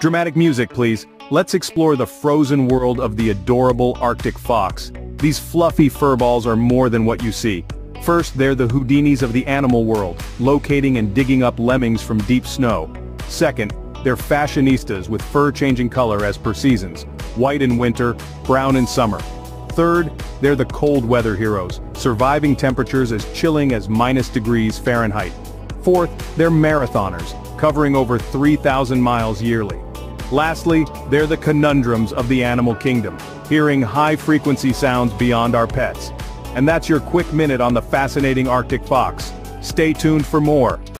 Dramatic music please, let's explore the frozen world of the adorable Arctic fox. These fluffy furballs are more than what you see. First they're the Houdinis of the animal world, locating and digging up lemmings from deep snow. Second, they're fashionistas with fur changing color as per seasons, white in winter, brown in summer. Third, they're the cold weather heroes, surviving temperatures as chilling as minus degrees Fahrenheit. Fourth, they're marathoners, covering over 3,000 miles yearly. Lastly, they're the conundrums of the animal kingdom, hearing high-frequency sounds beyond our pets. And that's your quick minute on the fascinating Arctic fox. Stay tuned for more.